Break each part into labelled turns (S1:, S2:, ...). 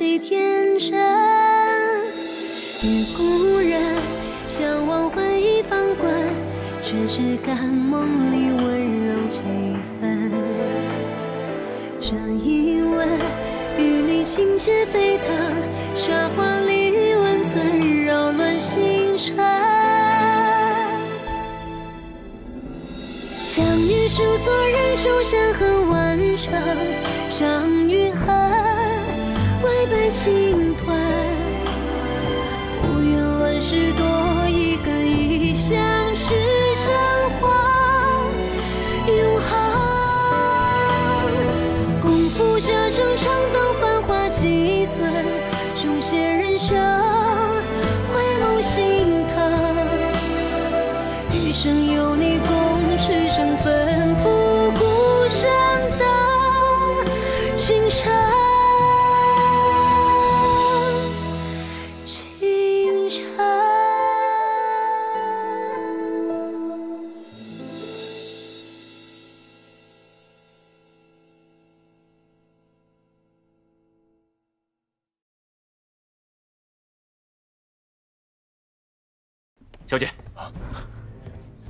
S1: 恨，手写天真。与故人相望，回忆翻滚，却只感梦里温柔几分。这一吻，与你情节沸腾，沙华里温存，扰乱星辰。相遇数错，人数山河完成，相遇悲，情团。不愿乱世多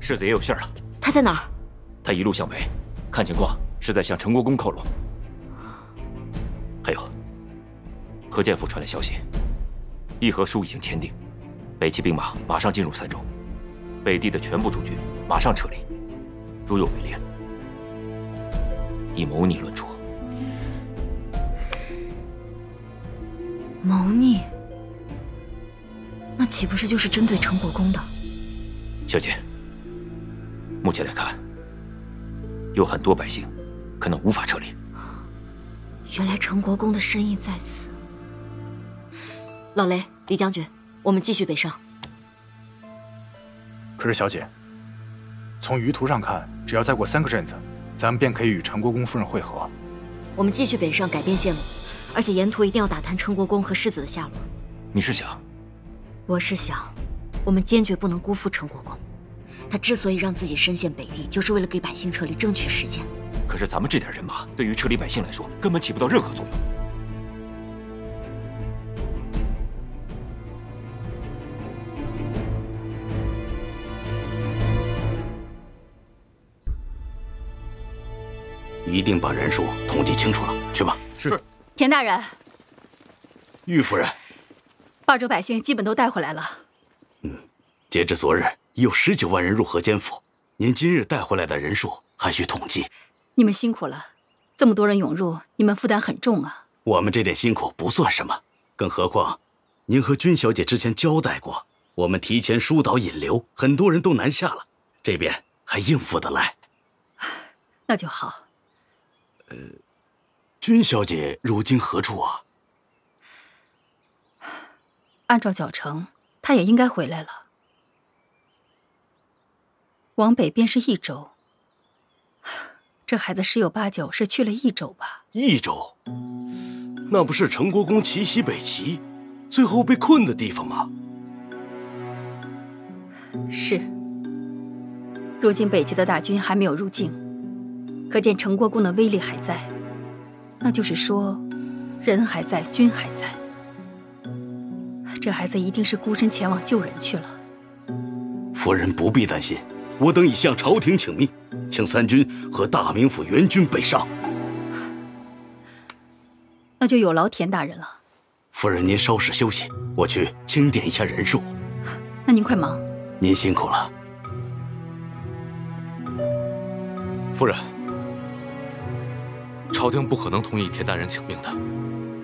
S2: 世子也有信儿了。
S3: 他在哪儿？
S2: 他一路向北，看情况是在向陈国公靠拢。还有，何建府传来消息，议和书已经签订，北齐兵马马上进入三州，北地的全部驻军马上撤离。如有违令，以谋逆论处。
S3: 谋逆？那岂不是就是针对陈国公的？
S2: 小姐，目前来看，有很多百姓可能无法撤离。
S3: 原来陈国公的深意在此。老雷，李将军，我们继续北上。
S4: 可是小姐，从舆图上看，只要再过三个镇子，咱们便可以与陈国公夫人会合。
S3: 我们继续北上，改变线路，而且沿途一定要打探陈国公和世子的下落。
S2: 你是想？
S3: 我是想，我们坚决不能辜负陈国公。他之所以让自己身陷北地，就是为了给百姓撤离争取时间。
S2: 可是咱们这点人马，对于撤离百姓来说，根本起不到任何作用。
S5: 一定把人数统计清楚了，去吧。
S6: 是。田大人，
S5: 玉夫人，
S6: 霸州百姓基本都带回来了。
S5: 嗯截至昨日，已有十九万人入河监府。您今日带回来的人数还需统计。
S6: 你们辛苦了，这么多人涌入，你们负担很重啊。
S5: 我们这点辛苦不算什么，更何况，您和君小姐之前交代过，我们提前疏导引流，很多人都南下了，这边还应付得来。
S6: 那就好。
S5: 呃，君小姐如今何处啊？
S6: 按照脚程，她也应该回来了。往北便是益州，这孩子十有八九是去了益州吧？
S7: 益州，那不是陈国公奇袭北齐，最后被困的地方吗？
S6: 是。如今北齐的大军还没有入境，可见陈国公的威力还在。那就是说，人还在，军还在。这孩子一定是孤身前往救人去了。
S5: 夫人不必担心。我等已向朝廷请命，请三军和大名府援军北上。
S6: 那就有劳田大人了。
S5: 夫人，您稍事休息，我去清点一下人数。
S6: 那您快忙。
S5: 您辛苦了。
S8: 夫人，朝廷不可能同意田大人请命的。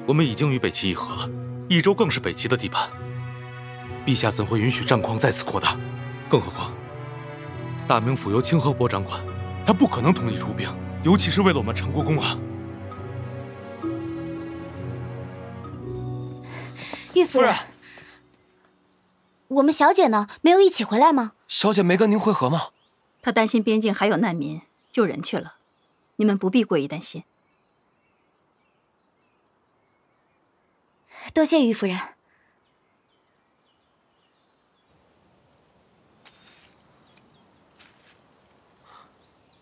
S8: 我们已经与北齐议和了，益州更是北齐的地盘。陛下怎会允许战况再次扩大？更何况……大名府由清河伯掌管，他不可能同意出兵，尤其是为了我们陈国公啊！
S3: 玉夫人，我们小姐呢？没有一起回来吗？
S9: 小姐没跟您会合吗？
S6: 她担心边境还有难民，救人去了。你们不必过于担心。
S3: 多谢玉夫人。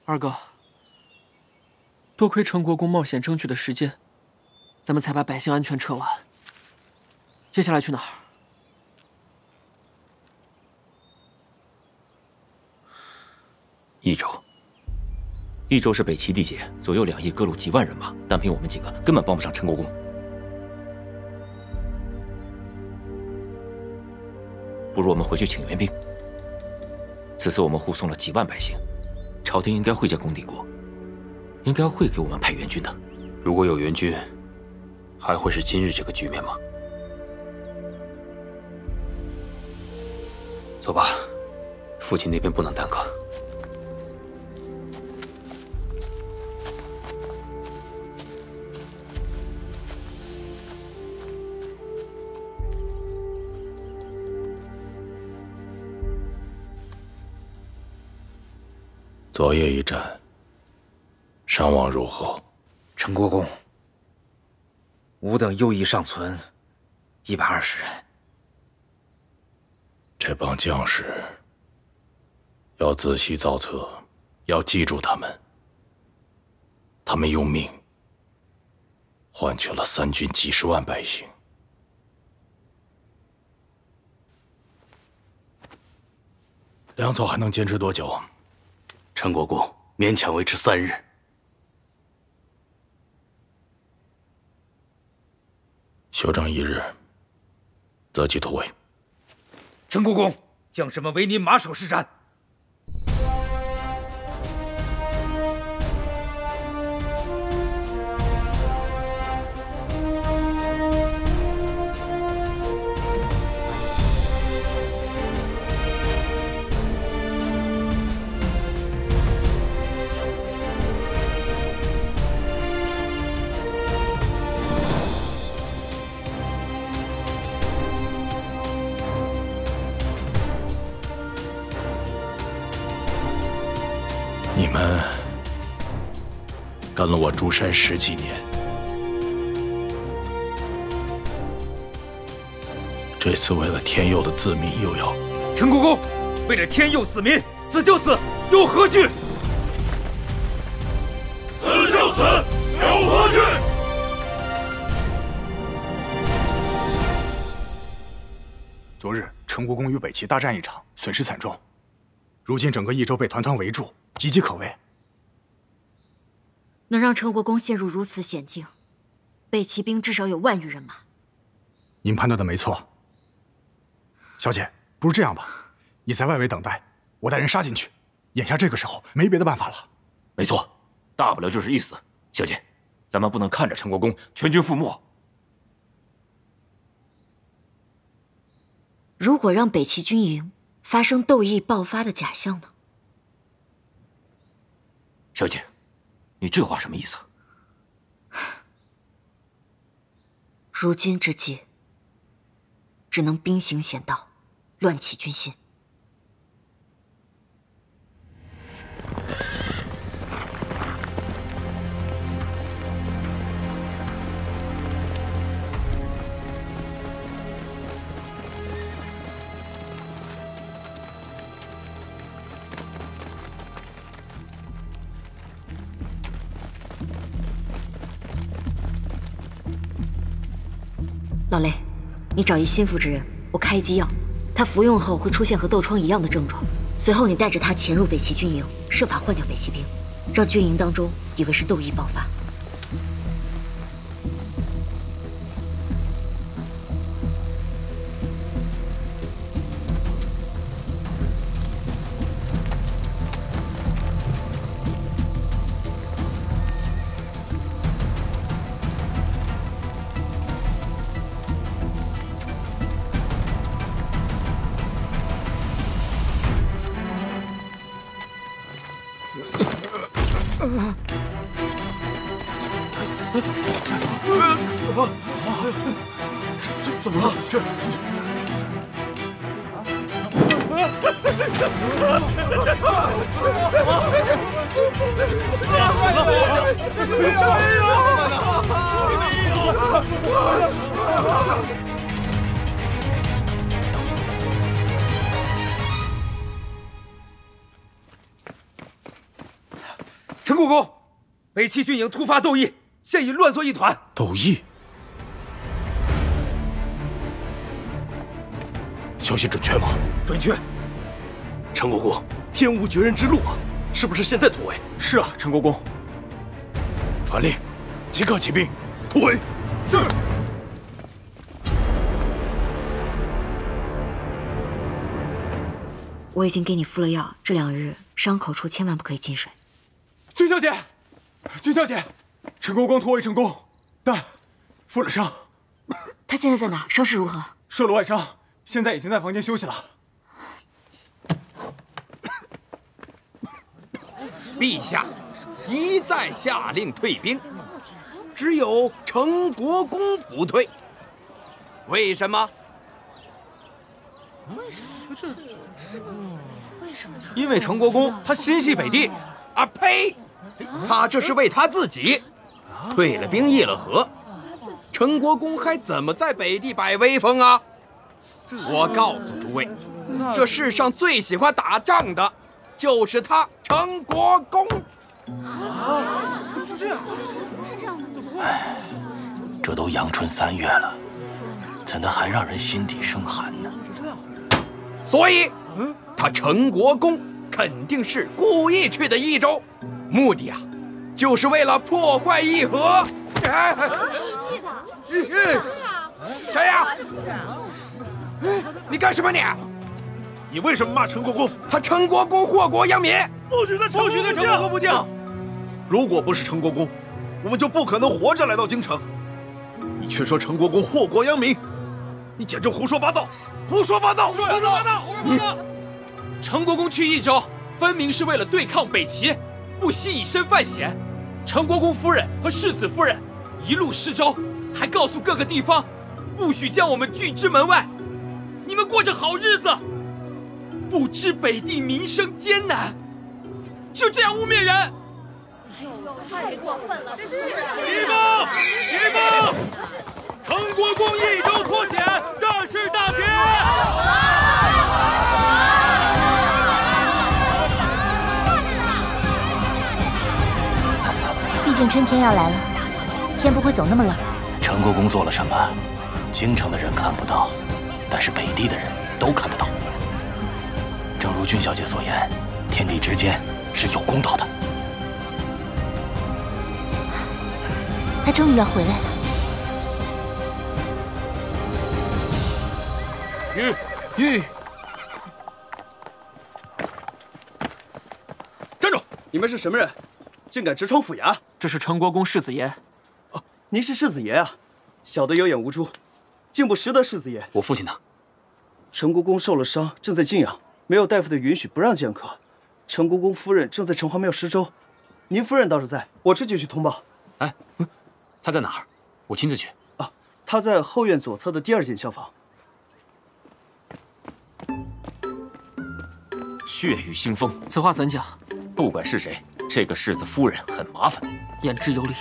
S9: 二哥，多亏陈国公冒险争取的时间，咱们才把百姓安全撤完。接下来去哪儿？
S2: 益州。益州是北齐地界，左右两翼各路几万人马，单凭我们几个根本帮不上陈国公。不如我们回去请援兵。此次我们护送了几万百姓，朝廷应该会见公帝国，应该会给我们派援军的。
S10: 如果有援军，还会是今日这个局面吗？走吧，父亲那边不能耽搁。
S11: 昨夜一战，伤亡如何？
S12: 陈国公，吾等右翼尚存一百二十人。
S11: 这帮将士要仔细造册，要记住他们。他们用命换取了三军几十万百姓。粮草还能坚持多久？
S5: 陈国公勉强维持三日。
S11: 休整一日，择机突围。
S12: 陈国公，将士们为您马首是瞻。
S11: 了我朱山十几年，这次为了天佑的子民，又要……
S12: 陈国公，为了天佑子民，死就死，有何惧？
S7: 死就死，有何惧？
S4: 昨日陈国公与北齐大战一场，损失惨重。如今整个益州被团团围住，岌岌可危。
S3: 能让陈国公陷入如此险境，北齐兵至少有万余人马。
S4: 您判断的没错，小姐，不如这样吧，你在外围等待，我带人杀进去。眼下这个时候没别的办法了。
S2: 没错，大不了就是一死。小姐，咱们不能看着陈国公全军覆没。
S3: 如果让北齐军营发生斗役爆发的假象呢？
S2: 小姐，你这话什么意思？
S3: 如今之计，只能兵行险道，乱起军心。老雷，你找一心腹之人，我开一剂药，他服用后会出现和痘疮一样的症状。随后你带着他潜入北齐军营，设法换掉北齐兵，让军营当中以为是窦疫爆发。
S12: 北齐军营突发斗役，现已乱作一团。
S11: 斗役？消息准确吗？
S12: 准确。
S7: 陈国公，天无绝人之路啊！是不是现在突围？
S4: 是啊，陈国公。
S11: 传令，即刻起兵，突围。
S4: 是。
S3: 我已经给你敷了药，这两日伤口处千万不可以进水。
S4: 君小姐，君小姐，陈国公突围成功，但负了伤。
S3: 他现在在哪？伤势如何？
S4: 受了外伤，现在已经在房间休息了。
S13: 陛下一再下令退兵，只有陈国公不退，为什么？
S12: 为什么？为什么？因为陈国公他心系北地。
S13: 啊呸！他这是为他自己，退了兵，议了和，陈国公还怎么在北地摆威风啊？我告诉诸位，这世上最喜欢打仗的，就是他陈国公。
S11: 啊，是这样，怎么是这样的？哎，这都阳春三月了，怎的还让人心底生寒呢？
S13: 所以，他陈国公肯定是故意去的益州，目的啊，就是为了破坏议和。故意的？谁呀？你干什么你？
S7: 你为什么骂陈国公？
S13: 他陈国公祸国殃民，
S7: 不许他陈国公不敬！如果不是陈国公，我们就不可能活着来到京城。你却说陈国公祸国殃民。你简直胡说八道！胡说八道！
S9: 胡说八道！胡说八道，陈国公去益州，分明是为了对抗北齐，不惜以身犯险。陈国公夫人和世子夫人一路施招，还告诉各个地方，不许将我们拒之门外。你们过着好日子，不知北地民生艰难，就这样污蔑人，
S14: 太过分了！
S7: 起报！起报！陈国公益州脱险，战事大捷。
S3: 毕竟春天要来了，天不会总那么冷。
S11: 陈国公做了什么？京城的人看不到，但是北地的人都看得到。正如君小姐所言，天地之间是有公道的。
S3: 他终于要回来了。
S7: 玉
S9: 玉，
S15: 站住！你们是什么人？竟敢直闯府衙？
S9: 这是陈国公世子爷。
S15: 哦，您是世子爷啊？小的有眼无珠，竟不识得世子爷。
S10: 我父亲呢？
S15: 陈国公受了伤，正在静养，没有大夫的允许，不让见客。陈国公夫人正在城隍庙施粥，您夫人倒是在，我这就去通报。
S10: 哎，他在哪儿？我亲自去。
S15: 啊，他在后院左侧的第二间厢房。
S2: 血雨腥风，
S9: 此话怎讲？
S2: 不管是谁，这个世子夫人很麻烦。
S9: 言之有理。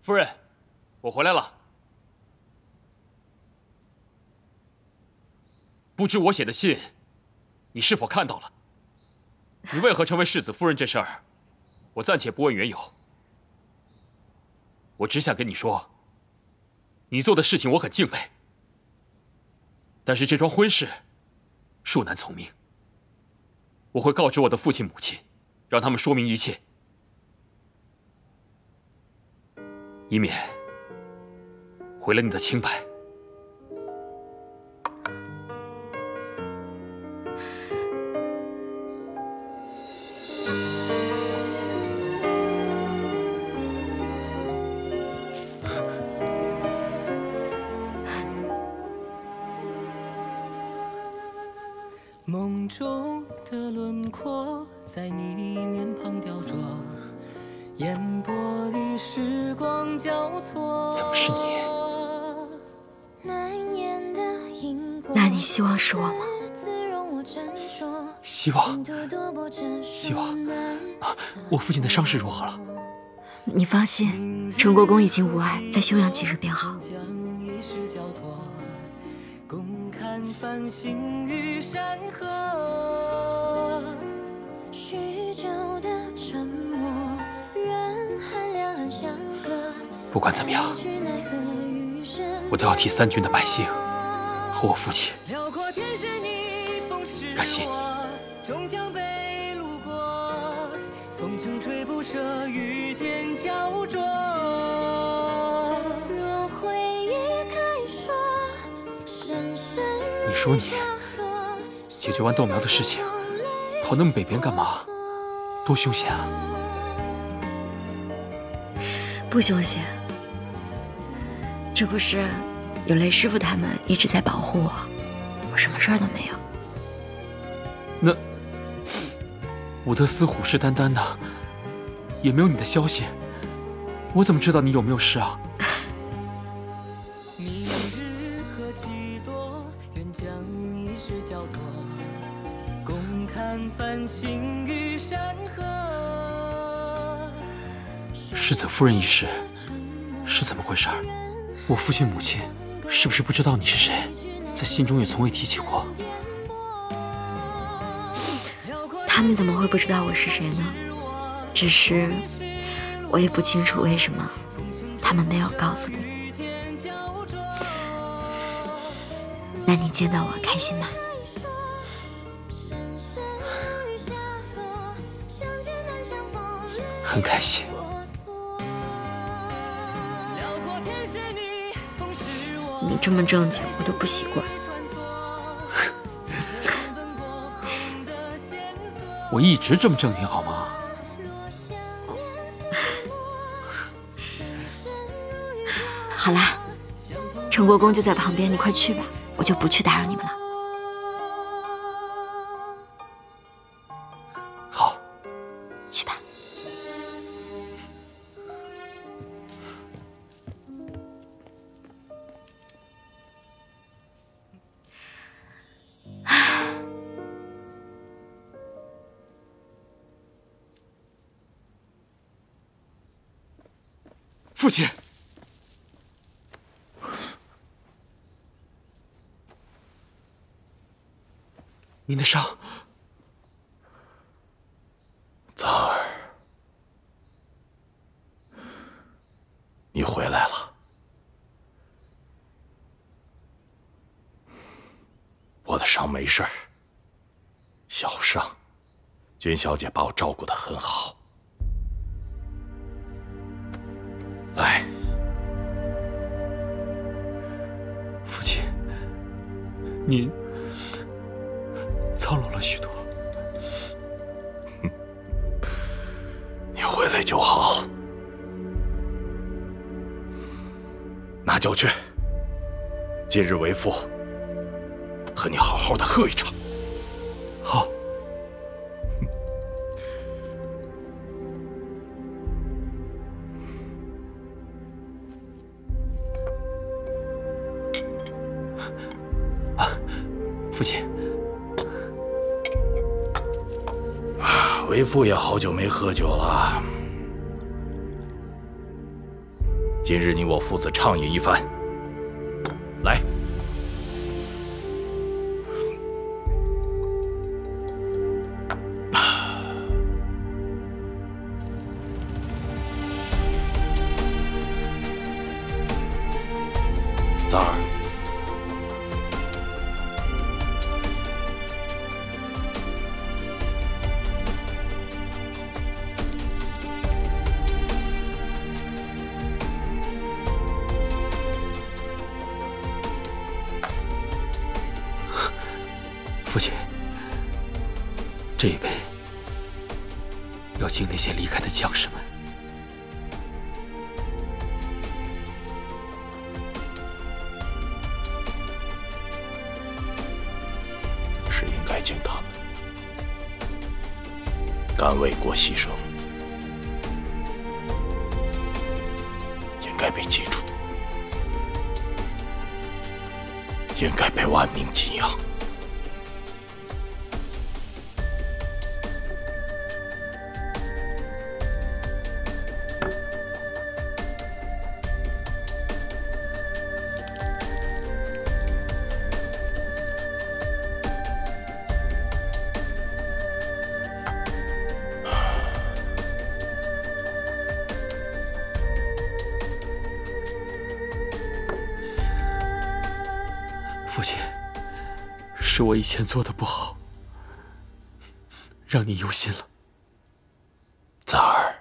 S9: 夫人，我回来了。不知我写的信，你是否看到了？你为何成为世子夫人这事儿，我暂且不问缘由。我只想跟你说，你做的事情我很敬佩，但是这桩婚事，恕难从命。我会告知我的父亲母亲，让他们说明一切，以免毁了你的清白。
S1: 在你面庞雕琢，烟波里时光交错。
S9: 怎么是你？
S3: 那你希望是我吗？
S9: 希望，希望。啊，我父亲的伤势如何了？
S3: 你放心，陈国公已经无碍，再休养几日便好。
S16: 星与山河。
S1: 许久的沉默，人海两相隔。
S9: 不管怎么样，我都要替三军的百姓和我父亲感谢你。
S16: 终将被路过，风城吹不舍，与天焦灼。
S1: 说
S9: 你解决完豆苗的事情，跑那么北边干嘛？多凶险啊！
S3: 不凶险，这不是有雷师傅他们一直在保护我，我什么事儿都没有。
S9: 那伍德斯虎视眈眈的，也没有你的消息，我怎么知道你有没有事啊？夫人一事是怎么回事？我父亲母亲是不是不知道你是谁，在信中也从未提起过？
S3: 他们怎么会不知道我是谁呢？只是我也不清楚为什么他们没有告诉你。那你见到我开心吗？
S9: 很开心。
S3: 这么正经，我都不习惯。
S9: 我一直这么正经，好吗？
S3: 好啦，陈国公就在旁边，你快去吧，我就不去打扰你们了。
S9: 好，
S3: 去吧。
S9: 父亲，您的伤，
S11: 藏儿，你回来了。我的伤没事儿，小伤，君小姐把我照顾的很好。
S9: 您苍老了许多。
S11: 你回来就好。拿酒去，今日为父和你好好的喝一场。
S9: 父亲，
S11: 为父也好久没喝酒了。今日你我父子畅饮一番。是
S9: 我以前做的不好，让你忧心了。
S11: 赞儿，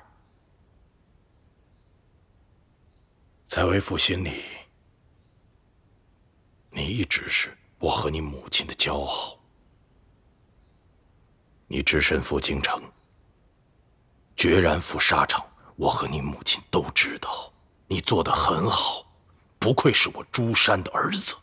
S11: 在为父心里，你一直是我和你母亲的骄傲。你只身赴京城，决然赴沙场，我和你母亲都知道，你做的很好，不愧是我朱山的儿子。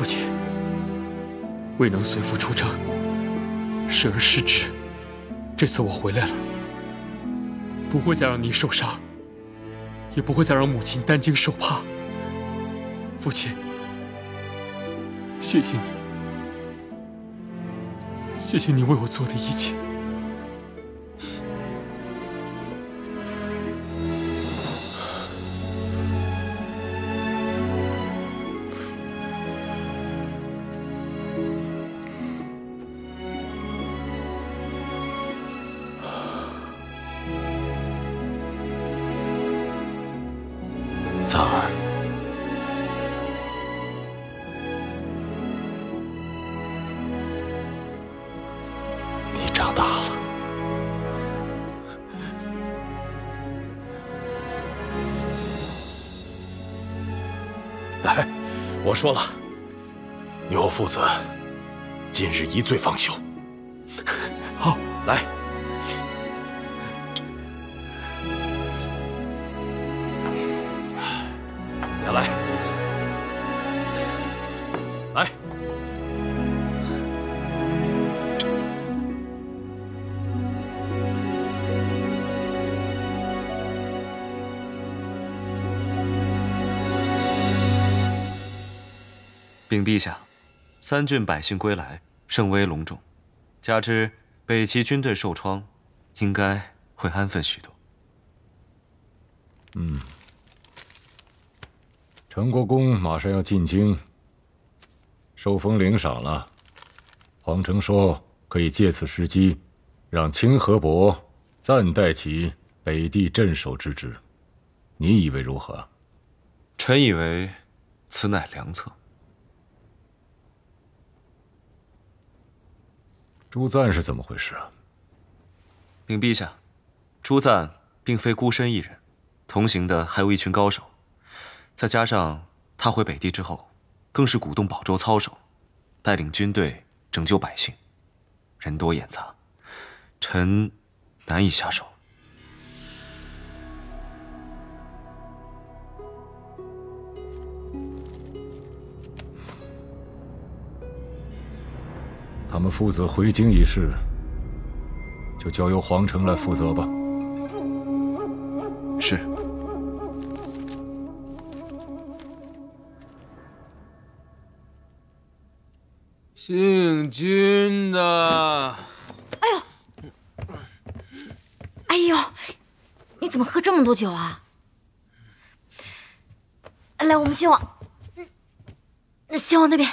S9: 父亲未能随父出征，时而失职。这次我回来了，不会再让您受伤，也不会再让母亲担惊受怕。父亲，谢谢你，谢谢你为我做的一切。
S11: 说了，你我父子今日一醉方休。
S9: 好，
S11: 来。
S17: 禀陛下，三郡百姓归来，盛威隆重，加之北齐军队受创，应该会安分许多。
S11: 嗯，陈国公马上要进京，受封领赏了。皇城说可以借此时机，让清河伯暂代其北地镇守之职，你以为如何？
S17: 臣以为此乃良策。
S11: 朱赞是怎么回事啊？
S17: 禀陛下，朱赞并非孤身一人，同行的还有一群高手，再加上他回北地之后，更是鼓动保州操守，带领军队拯救百姓，人多眼杂，臣难以下手。
S11: 他们父子回京一事，就交由皇城来负责吧。
S17: 是。
S9: 姓金的，
S3: 哎呦，哎呦，你怎么喝这么多酒啊？来，我们先往，嗯先往那边，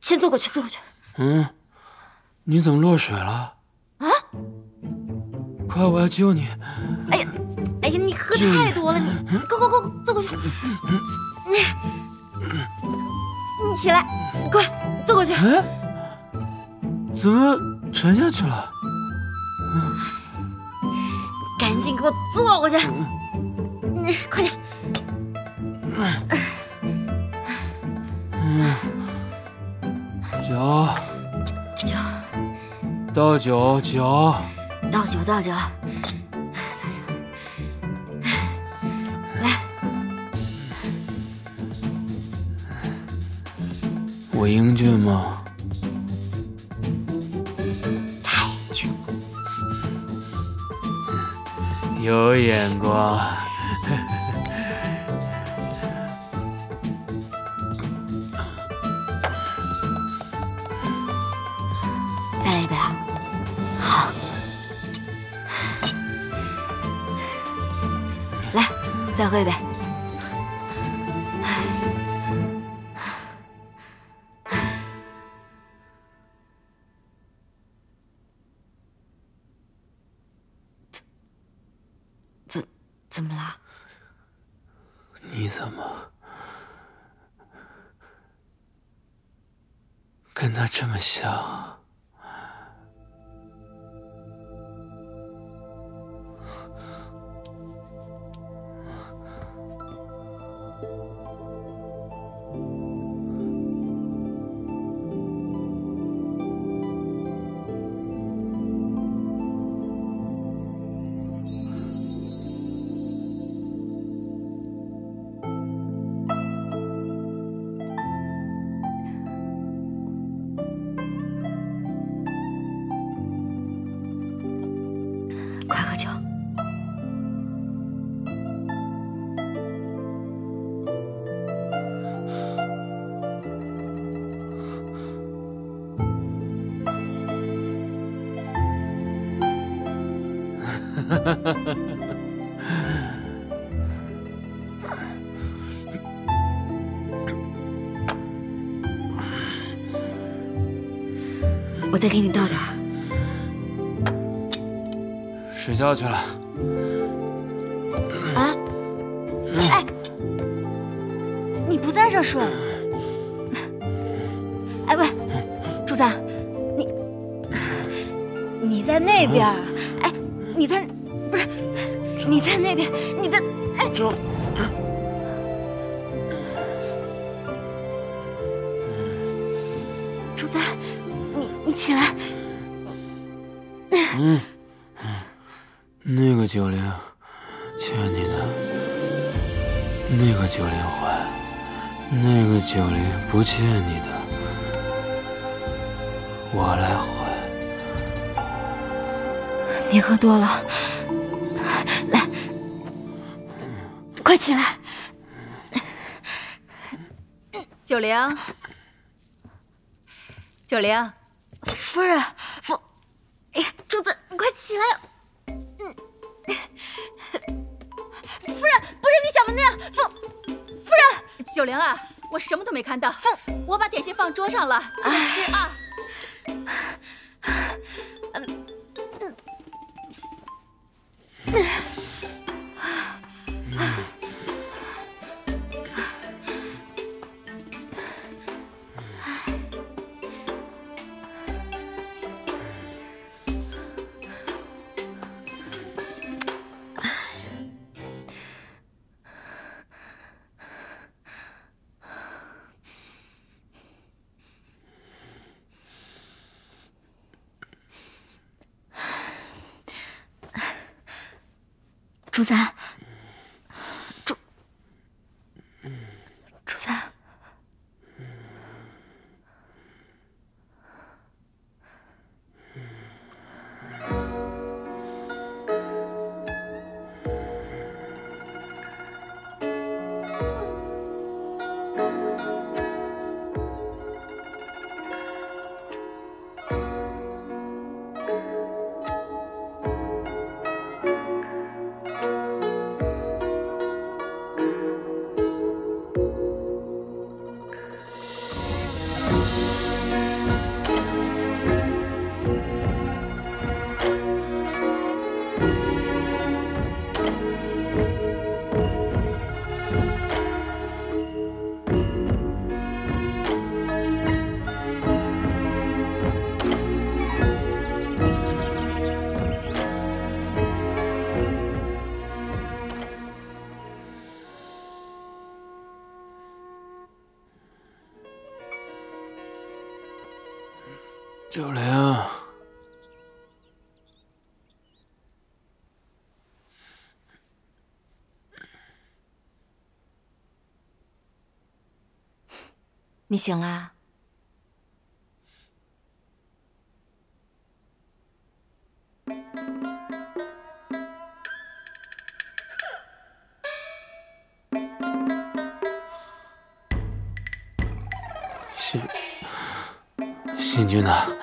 S3: 先坐过去，坐过去。
S9: 嗯，你怎么落水了？
S3: 啊？
S9: 快，我要救你！
S3: 哎呀，哎呀，你喝太多了，你，快快快，坐过去。你，你起来，快坐过去。
S9: 哎，怎么沉下去了？
S3: 赶紧给我坐过去。你快点。
S9: 嗯，酒，
S3: 酒，
S9: 倒酒，酒，
S3: 倒酒，倒酒，倒酒。来，
S9: 我英俊吗？
S3: 太俊，
S9: 有眼光。
S7: 怎么了？
S9: 你怎么跟他这么像？觉去了。
S7: 啊？哎，你不在这儿睡？哎喂，朱三，你你在那边儿？哎，你在不是？你在那边？你在哎？
S9: 九龄欠你的，那个九龄还，那个九龄不欠你的，我来还。
S7: 你喝多了，来，快起来。
S6: 九龄，九龄，
S7: 夫人，人，
S6: 九龄啊，我什么都没看到。夫，我把点心放桌上了，记得吃啊。
S7: 朱三，
S9: 九龄，
S7: 你醒啦？
S9: 信信君呢？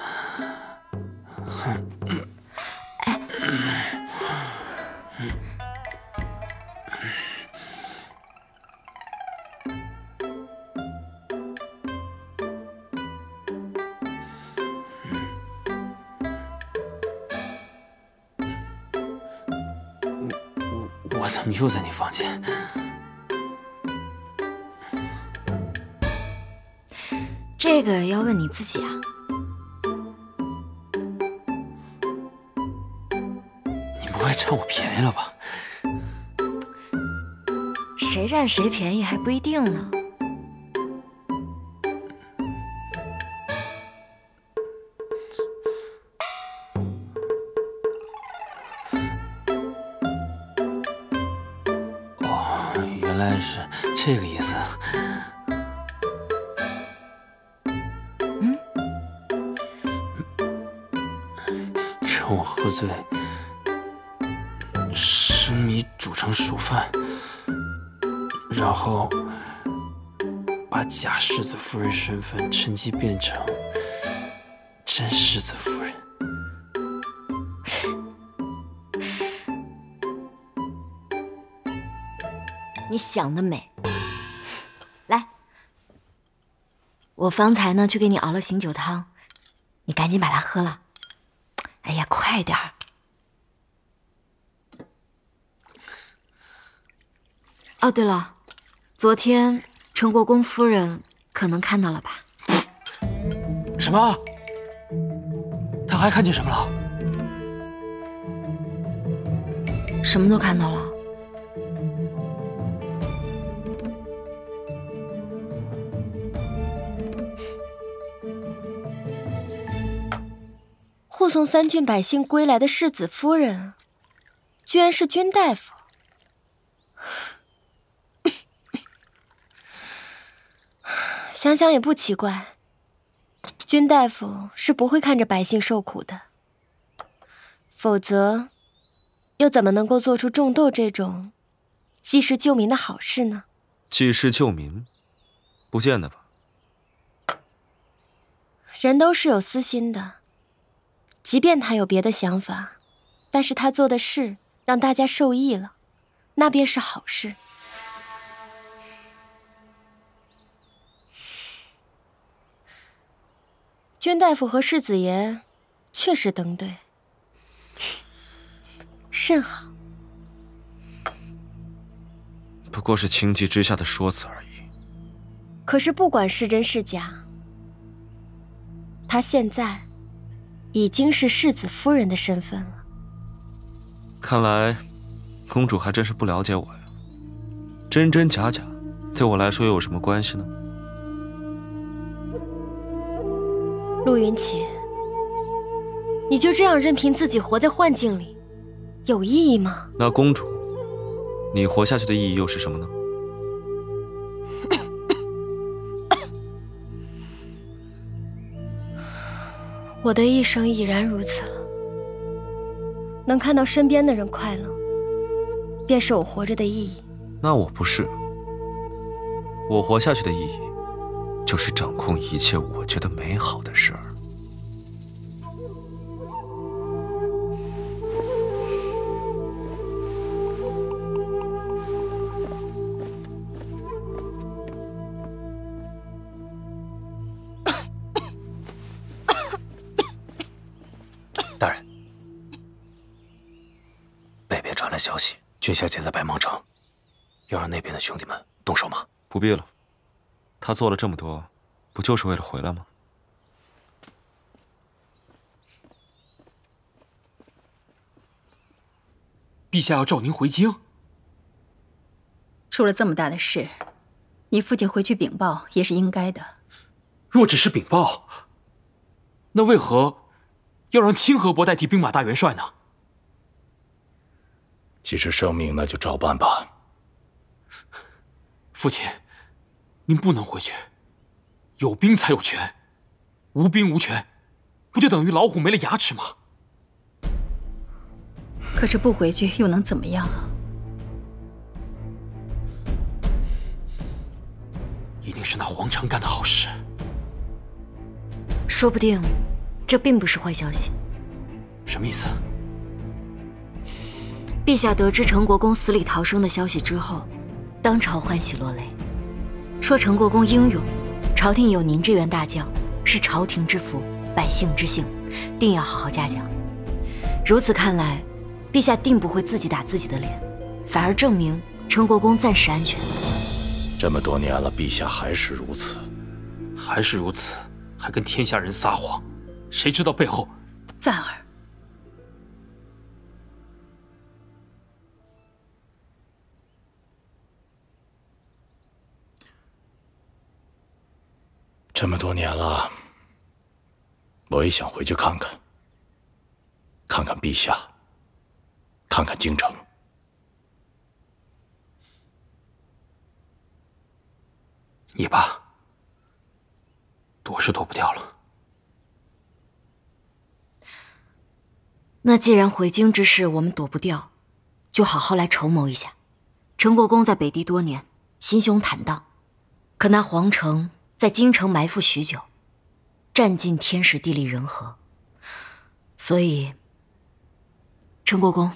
S3: 问你自己啊。
S10: 你不会占我便宜了吧？
S3: 谁占谁便宜还不一定呢。
S10: 哦，原来是这个意思。我喝醉，生米煮成熟饭，然后把假世子夫人身份趁机变成真世子夫人。
S3: 你想得美！来，我方才呢去给你熬了醒酒汤，你赶紧把它喝了。快点儿！哦，对了，昨天陈国公夫人可能看到了吧？
S10: 什么？他还看见什么了？
S3: 什么都看到了。
S18: 送三郡百姓归来的世子夫人，居然是君大夫。想想也不奇怪，君大夫是不会看着百姓受苦的，否则，又怎么能够做出种豆这种济世救民的好事呢？
S17: 济世救民，不见得吧？
S18: 人都是有私心的。即便他有别的想法，但是他做的事让大家受益了，那便是好事。君大夫和世子爷确实登对，甚好。
S17: 不过是情急之下的说辞而已。
S18: 可是不管是真是假，他现在。已经是世子夫人的身份了。
S17: 看来，公主还真是不了解我呀。真真假假，对我来说又有什么关系呢？
S18: 陆云奇，你就这样任凭自己活在幻境里，有意义吗？
S17: 那公主，你活下去的意义又是什么呢？
S18: 我的一生已然如此了，能看到身边的人快乐，便是我活着的意义。
S17: 那我不是，我活下去的意义，就是掌控一切我觉得美好的事儿。
S11: 要让那边的兄弟们动手吗？
S17: 不必了，他做了这么多，不就是为了回来吗？
S9: 陛下要召您回京，
S6: 出了这么大的事，你父亲回去禀报也是应该的。
S9: 若只是禀报，那为何要让清河伯代替兵马大元帅呢？
S11: 既是圣命，那就照办吧。
S9: 父亲，您不能回去。有兵才有权，无兵无权，不就等于老虎没了牙齿吗？
S6: 可是不回去又能怎么样啊？
S9: 一定是那黄成干的好事。
S3: 说不定，这并不是坏消息。
S9: 什么意思？
S3: 陛下得知陈国公死里逃生的消息之后，当朝欢喜落泪，说陈国公英勇，朝廷有您这员大将，是朝廷之福，百姓之幸，定要好好嘉奖。如此看来，陛下定不会自己打自己的脸，反而证明陈国公暂时安全。
S11: 这么多年了，陛下还是如此，
S9: 还是如此，还跟天下人撒谎，谁知道背后？
S6: 赞儿，
S11: 这么多年了，我也想回去看看，看看陛下，看看京城。
S9: 也罢，躲是躲不掉了。
S3: 那既然回京之事我们躲不掉，就好好来筹谋一下。陈国公在北地多年，心胸坦荡，可那皇城在京城埋伏许久，占尽天时地利人和。所以，陈国公，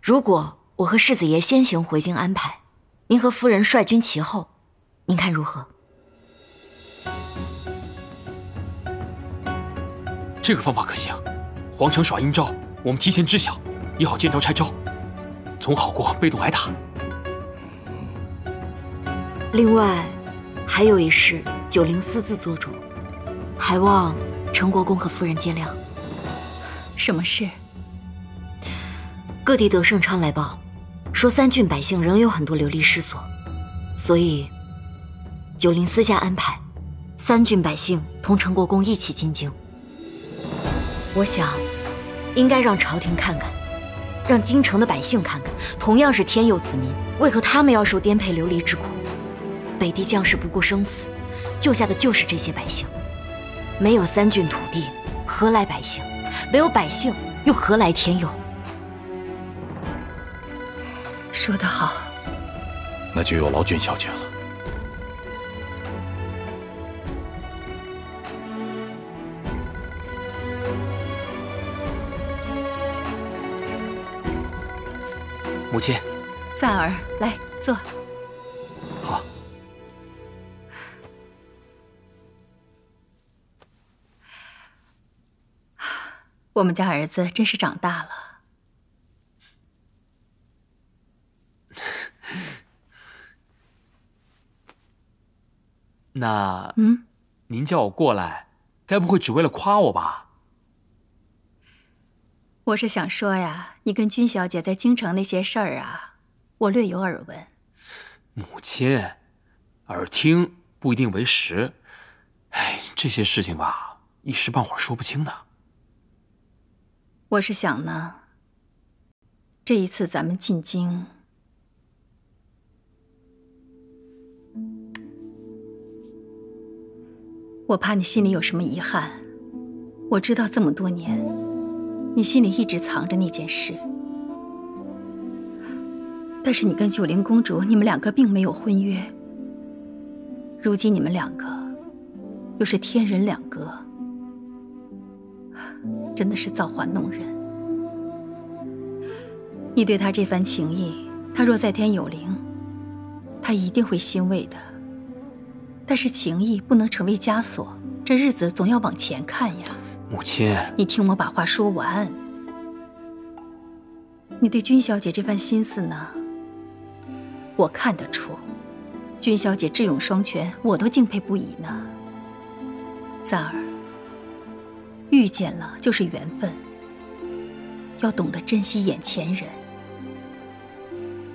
S3: 如果我和世子爷先行回京安排，您和夫人率军其后，您看如何？
S9: 这个方法可行。皇城耍阴招，我们提前知晓，也好见招拆招，总好过被动挨打。
S3: 另外，还有一事，九灵私自做主，还望陈国公和夫人见谅。
S6: 什么事？
S3: 各地德胜昌来报，说三郡百姓仍有很多流离失所，所以九灵私下安排，三郡百姓同陈国公一起进京。我想，应该让朝廷看看，让京城的百姓看看，同样是天佑子民，为何他们要受颠沛流离之苦？北地将士不顾生死，救下的就是这些百姓。没有三郡土地，何来百姓？没有百姓，又何来天佑？
S6: 说得好。
S11: 那就有劳郡小姐了。
S9: 母亲，
S6: 赞儿，来坐。我们家儿子真是长大了。
S9: 那，
S6: 嗯，
S9: 您叫我过来，该不会只为了夸我吧？
S6: 我是想说呀，你跟君小姐在京城那些事儿啊，我略有耳闻。
S9: 母亲，耳听不一定为实。哎，这些事情吧，一时半会儿说不清的。
S6: 我是想呢，这一次咱们进京，我怕你心里有什么遗憾。我知道这么多年，你心里一直藏着那件事。但是你跟九灵公主，你们两个并没有婚约。如今你们两个又是天人两隔，真的是造化弄人。你对他这番情谊，他若在天有灵，他一定会欣慰的。但是情谊不能成为枷锁，这日子总要往前看呀。
S9: 母亲，
S6: 你听我把话说完。你对君小姐这番心思呢？我看得出，君小姐智勇双全，我都敬佩不已呢。赞儿，遇见了就是缘分，要懂得珍惜眼前人。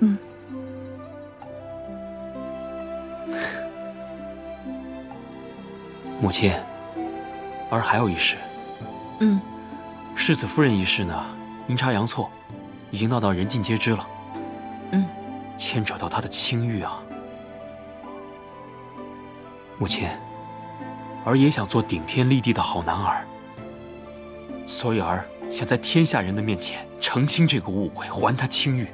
S6: 嗯。
S9: 母亲，儿还有一事。
S6: 嗯。
S9: 世子夫人一事呢，阴差阳错，已经闹到人尽皆知了。
S6: 嗯。
S9: 牵扯到她的清誉啊。母亲，儿也想做顶天立地的好男儿，所以儿想在天下人的面前澄清这个误会，还他清誉。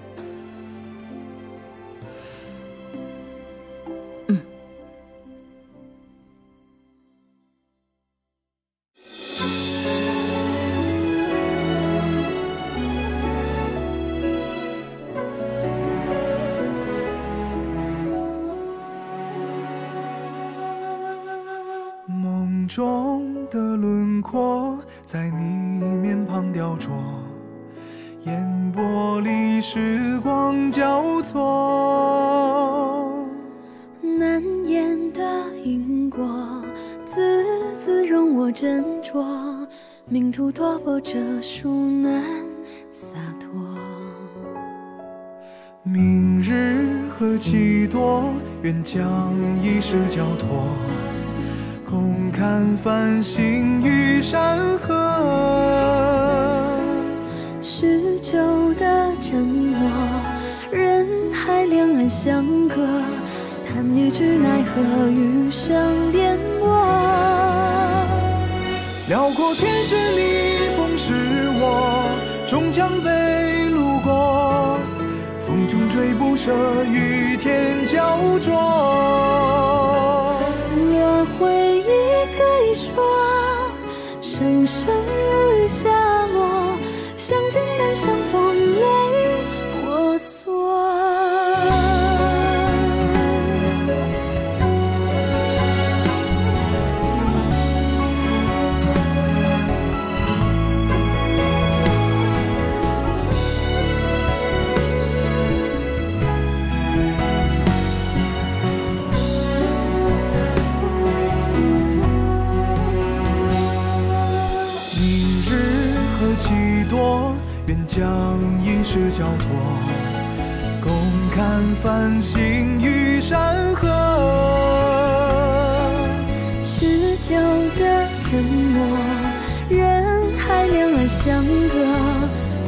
S1: 因果，字字容我斟酌。命途多波折，孰难洒脱？
S19: 明日何其多，愿将一世交托，共看繁星与山河。
S1: 许久的承诺，人海两岸相隔，叹一句奈何，余生颠簸。
S19: 辽阔天是你，风是我，终将被路过。风中追不舍，与天焦灼。
S1: 若回忆可以说，声声如雨
S19: 几多，愿将一世交托，共看繁星与山河。
S1: 许久的承诺，人海两岸相隔，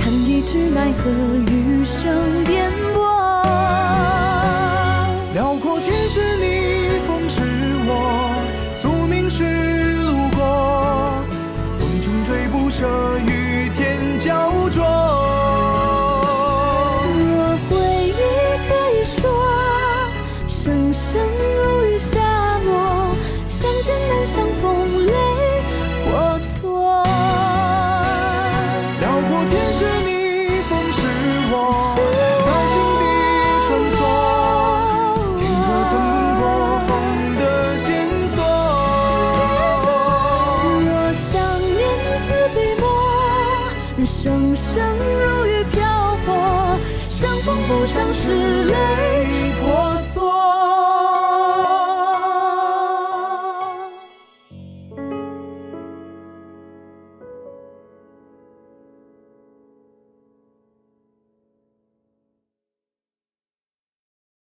S1: 叹一句奈何，余生颠簸。
S19: 辽阔天是你，